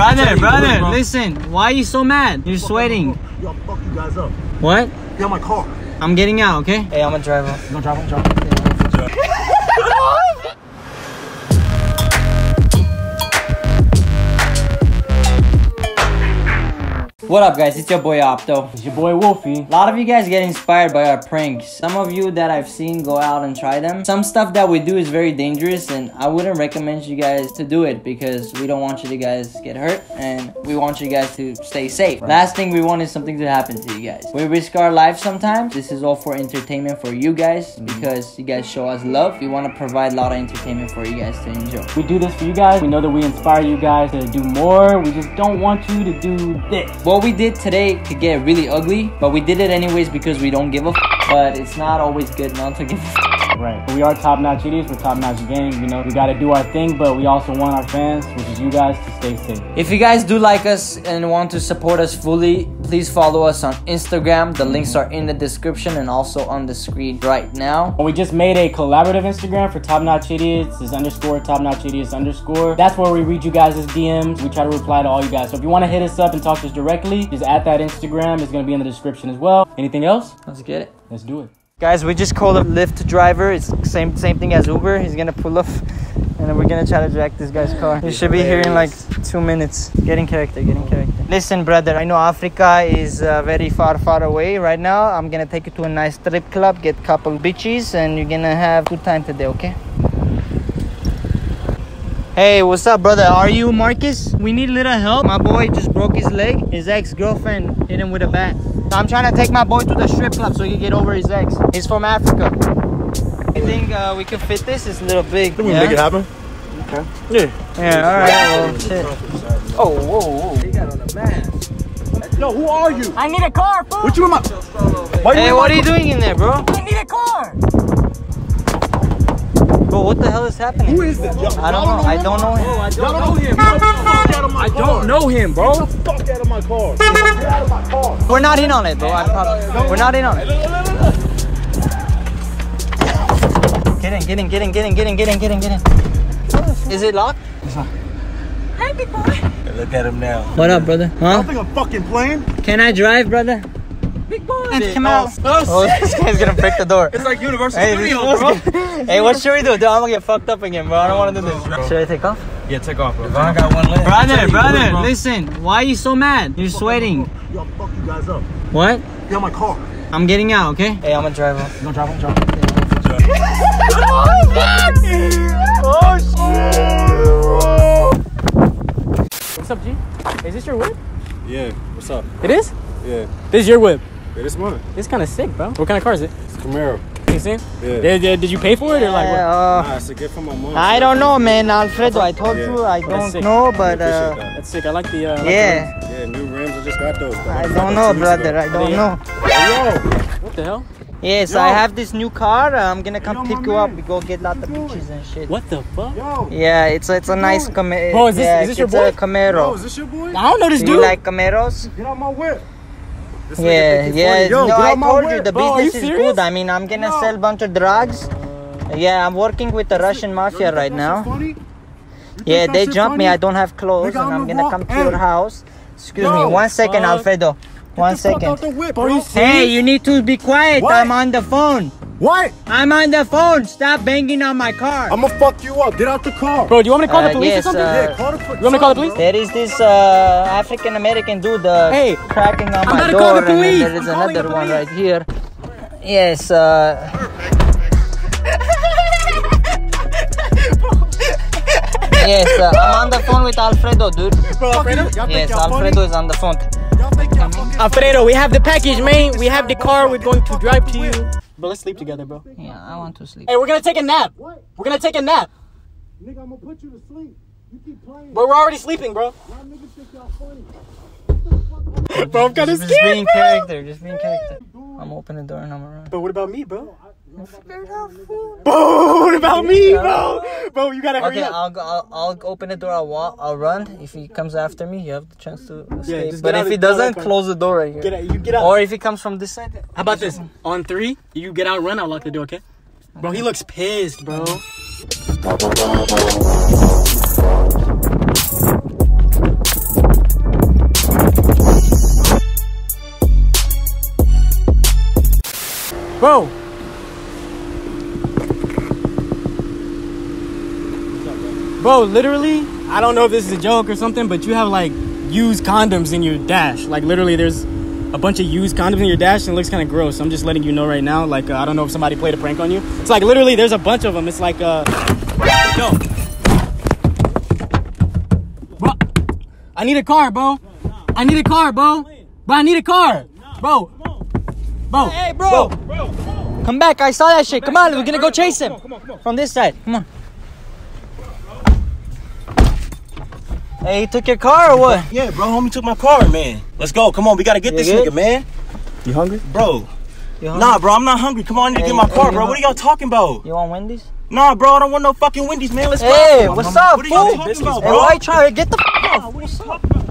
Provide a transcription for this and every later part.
Brother, you brother, bro. listen. Why are you so mad? You're sweating. Yo, fuck you guys up. What? Get out my car. I'm getting out, okay? Hey, I'm a driver. You gonna drive home, drive? What up, guys? It's your boy Opto. It's your boy Wolfie. A lot of you guys get inspired by our pranks. Some of you that I've seen go out and try them. Some stuff that we do is very dangerous and I wouldn't recommend you guys to do it because we don't want you to guys get hurt and we want you guys to stay safe. Last thing we want is something to happen to you guys. We risk our lives sometimes. This is all for entertainment for you guys mm-hmm. because you guys show us love. We want to provide a lot of entertainment for you guys to enjoy. We do this for you guys. We know that we inspire you guys to do more. We just don't want you to do this. What we did today could get really ugly, but we did it anyways because we don't give a f- But it's not always good not to give a f- Right. We are top notch idiots. We're top notch gang. You know, we got to do our thing, but we also want our fans, which is you guys, to stay safe. If you guys do like us and want to support us fully, please follow us on Instagram. The links are in the description and also on the screen right now. We just made a collaborative Instagram for Top Notch Idiots. Is underscore Top Notch Idiots underscore. That's where we read you guys' DMs. We try to reply to all you guys. So if you want to hit us up and talk to us directly, just at that Instagram. It's gonna be in the description as well. Anything else? Let's get it. Let's do it. Guys, we just called a Lyft driver. It's same same thing as Uber. He's gonna pull off and then we're gonna try to jack this guy's car. He should be here in like two minutes. Getting character, getting character. Listen, brother, I know Africa is uh, very far, far away right now. I'm gonna take you to a nice strip club, get couple bitches, and you're gonna have good time today, okay? Hey, what's up, brother? Are you Marcus? We need a little help. My boy just broke his leg. His ex-girlfriend hit him with a bat. I'm trying to take my boy to the strip club so he can get over his ex. He's from Africa. I think uh, we can fit this. It's a little big. Can We yeah? make it happen. Okay. Yeah, Yeah, all right. Well, shit. Oh, whoa, whoa. Yo, who are you? I need a car, fool. What you in my? Why Hey, in what my are you doing in there, bro? I need a car. Bro, what the hell is happening? Who is this? Yo, I don't know. I don't know him. I don't know him. Bro. Get fuck out of my I car. don't know him, bro. Get the fuck out of my car. Get out of my car. We're not in on it, bro. I promise. We're not in on it. Get in, get in, get in, get in, get in, get in, get in, get in. Is it locked? Hey, big boy. Look at him now. What up, brother? I Huh? think I'm fucking playing. Can I drive, brother? Big boy. Oh, Come out. Oh, oh this guy's gonna break the door. It's like Universal Hey, this is- hey, what should we do? Dude, I'm gonna get fucked up again, bro. I don't wanna do this. Should I take off? Yeah, take off, bro. I got one leg. Brother, brother, listen. Why are you so mad? You're sweating. Yo, fuck you guys up. What? Get out my car. I'm getting out, okay? Hey, I'm a driver. You gonna drive home, drive? What's up, G? Is this your whip? Yeah. What's up? It is? Yeah. This is your whip. Yeah, this mine. It's kind of sick, bro. What kind of car is it? It's Camaro. You see? Yeah. Did, did, did you pay for it or like what? Uh, Nah, it's a gift from my mom. I don't know, man. Alfredo, I told Yeah. you I don't sick. know, but I appreciate uh, that. That's sick. I like the. Uh, I like the yeah. Yeah, new rims. I just got those. I don't know, brother. I don't know. Yo, What the hell? Yes, I have this new car. I'm gonna come Yo, pick my you up. We go get lot of pictures and shit. What the fuck? Yo, Yeah, it's it's a nice Camaro. Bro, is this- yeah, is this your it's boy? a Camaro. yo, is this your boy? I don't know this Do dude. you like Camaros? Get out my whip. This Yeah, yeah. Yo, no, I told way. you the Bro, business you is good. I mean, I'm gonna No. sell a bunch of drugs. Yeah, I'm working with the Russian mafia right now. Yeah, they jumped me. I don't have clothes, Nigga, and I'm I'm gonna walk- come to Hey. your house. Excuse Yo, me, one second, fuck. Alfredo. One second. whip, Bro, Hey, you need to be quiet. What? I'm on the phone. What? I'm on the phone. Stop banging on my car. I'm gonna fuck you up. Get out the car. Bro, do you want me to call Uh, the police yes, or something? uh, yeah, call the police. You want me to call the police? There is this uh, African American dude uh, Hey, cracking on I'm my gonna door, call the and then there is I'm another the one right here. Yes. Uh, yes, uh, I'm on the phone with Alfredo, dude. Bro, Alfredo? Yes, Alfredo is on the phone. Alfredo, we have the package, man. We have the car. We're going to drive to you. But let's sleep together, bro. Yeah, I want to sleep. Hey, we're gonna take a nap. We're gonna take a nap. Nigga, I'm gonna put you to sleep. You keep playing. But we're already sleeping, bro. Y'all niggas think y'all funny. Bro, I'm kind of Just being scared, bro. character, just being character. I'm opening the door and I'm around. But what about me, bro? Bro, what about me, bro? Bro, you gotta hurry okay, up. I'll go. I'll, I'll open the door. I'll walk. I'll run. If he comes after me, you have the chance to escape. Yeah, but if he doesn't, close the door right here. Get out. You get out. Or if he comes from this side. How about this? On three, you get out, run. I'll lock the door. Okay. Bro, he looks pissed, bro. Bro, Bro, literally, I don't know if this is a joke or something, but you have like used condoms in your dash. Like literally, there's a bunch of used condoms in your dash, and it looks kind of gross. I'm just letting you know right now. Like uh, I don't know if somebody played a prank on you. It's like literally, there's a bunch of them. It's like uh, yo, bro, I need a car, bro. I need a car, bro. Bro, I need a car, bro. Bro, Hey, bro. Come back. I saw that shit. Come on. We're gonna go chase him. From this side. Come on. Hey, he took your car or what? Yeah, bro, homie took my car, man. Let's go. Come on, we gotta get You this good? nigga, man. you hungry? Bro. You hungry? Nah, bro, I'm not hungry. Come on, I need to get my hey, car, you bro. What are y'all talking about? You want Wendy's? Nah, bro, I don't want no fucking Wendy's, man. Let's Hey, go. what's up, What are y'all fool? talking about, Hey, bro? why you trying to get the f off? What are you talking about, man? Hey,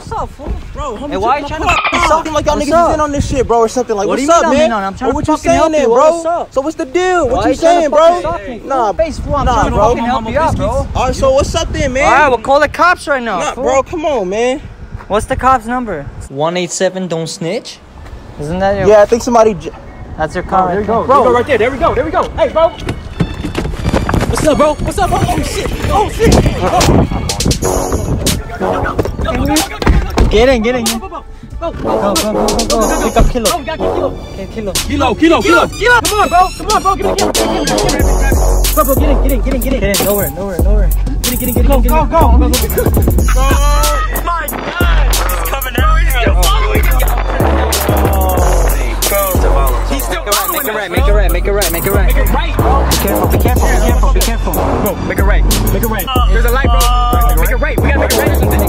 what's up, fool? Bro, homie Hey, took why you trying to car. f- talking like y'all niggas up? is in on this shit, bro, or something. Like, What do what's you up, man? in on? I'm trying Or to you fucking saying help then, you. bro? What's up? So what's the deal? What you you trying to saying, bro? Nah, face, fool. I'm nah, trying to bro. fucking help you out, bro. All right, so what's up then, man? All right, we'll call the cops right now. Nah, bro, come on, man. What's the cops number? 187 don't snitch. Isn't that your Yeah, I think somebody. j- That's your car. There we go. Bro, There we go right there. There we go. There we go. Hey, bro. What's up, bro? What's up, bro? Oh shit. Oh shit. Get in, get in. Get in. Go, go, go, go, go, go. Pick up Kilo. Oh, got kilo. Okay, Kilo. Kilo, kilo, kilo, kilo. Come on, bro. Come on, bro. Give me, give me, give me, give me. Bro, bro, get in, get in, get in, get in. Get in. Nowhere, nowhere, nowhere. Get in, get in, get in. get in. Go, go, go. Oh my god! He's coming out here. You're following He's still Make it right, make it right, make it right, make it right. Make it right, bro. Be careful, be careful, be careful, be careful. Bro, make it right. Make it right. There's a light, bro. Make it right. We gotta make it right or something.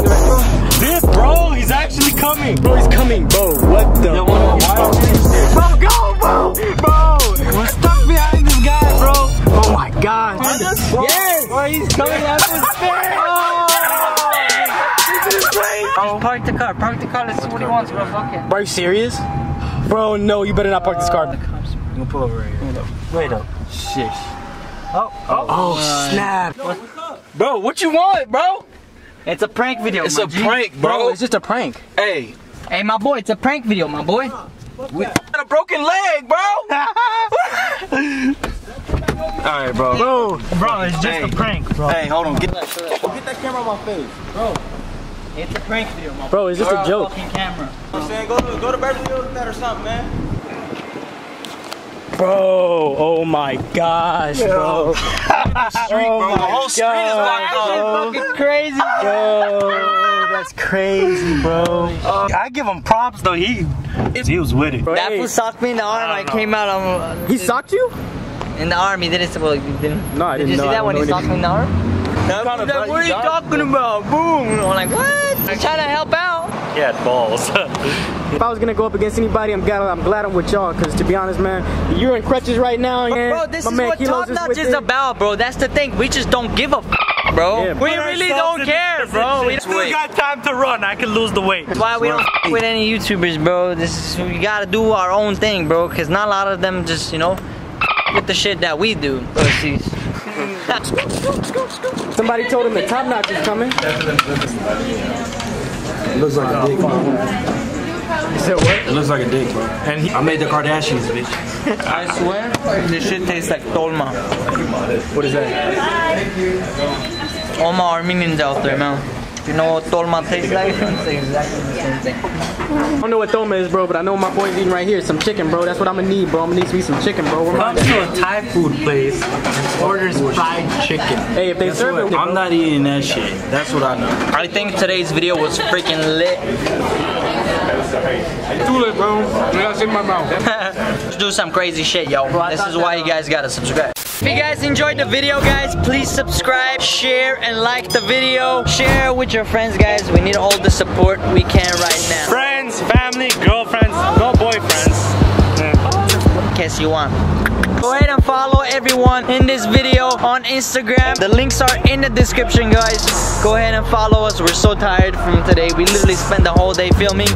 Actually coming. Bro, he's coming, bro. What the? Bro, go, bro, bro. We're stuck behind this guy, bro. Oh my god. Yes, bro, he's coming out the stairs. This is crazy. Oh, park the car, park the car. Let's see what he wants, bro. Fuck it. Bro, are you serious? Bro, no, you better not park this car. I'm gonna pull over right here. Wait up. Shit. Oh, oh. Oh, snap. Bro, what you want, bro? It's a prank video, It's my a G. prank, Bro, bro. it's just a prank. Hey, Hey, my boy, it's a prank video, my boy. We got a broken leg, bro. All right, bro. Bro, Bro, it's just Hey. a prank, bro. Hey, hold on. Get that. Get that camera on my face. Bro. It's a prank video, my boy. bro, it's just a joke. fucking camera. I'm saying, go to go to Beverly Hills that or something, man. Bro, oh my gosh, bro. Street, bro. The whole street is locked up. Fucking crazy. Bro, that's crazy, bro. I give him props though. He he was with it. That fool socked me in the arm. I, came out. Um, He socked you? in the arm. He didn't. Well, you didn't. No, I Did didn't you know. see that when he socked me in the arm? Kinda Like, what are you talking about? Boom. I'm like, what? I'm trying to help out. He had balls. If I was gonna go up against anybody, I'm glad I'm glad I'm with y'all. Cause to be honest, man, you're in crutches right now. Bro, and this my is man what Kilos Top is Notch with is it. about, bro. That's the thing. We just don't give a f- bro. Yeah, we really don't care, bro. We Still got time to run. I can lose the weight. That's why we don't f- with any YouTubers, bro. This is we gotta do our own thing, bro. Cause not a lot of them just, you know, with the shit that we do. Pussies. Somebody told him the top notch is coming. It looks like a dick. He said what? It looks like a dick, bro. And he, I made the Kardashians, bitch. I swear, this shit tastes like tolma. What is that? All my Armenians out there, man. If you know what tolma tastes like, it's exactly the same thing. I don't know what thoma is, bro, but I know my boy's eating right here. Some chicken, bro. That's what I'm gonna need, bro. I'm gonna need me some chicken, bro. Where my Comes to a Thai food place, orders fried chicken. Hey, if they serve it, I'm not eating that shit. That's what I know. I think today's video was freaking lit. Too late, bro. That's in my mouth. Let's do some crazy shit, yo. This is why you guys gotta subscribe. If you guys enjoyed the video, guys, please subscribe, share, and like the video. Share with your friends, guys. We need all the support we can right now. Friends, family, girlfriends, no boyfriends. In case you want. Go ahead and follow everyone in this video on Instagram. The links are in the description, guys. Go ahead and follow us. We're so tired from today. We literally spent the whole day filming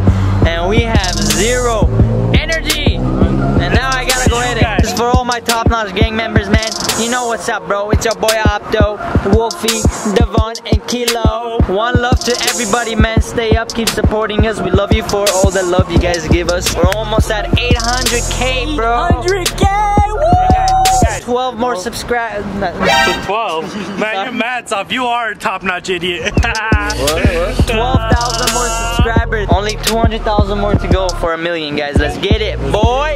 and we have zero energy. And now I gotta go go ahead and this is for all my top notch gang members, man. You know what's up, bro. It's your boy Opto, Wolfie, Devon, and Kilo. One love to everybody, man. Stay up, keep supporting us. We love you for all the love you guys give us. We're almost at 800k, bro. 100K! Woo! 12 more subscribers. 12. Man, you're mad tough. You are a top notch idiot. 12,000 more subscribers. Only 200,000 more to go for a million, guys. Let's get it, boy.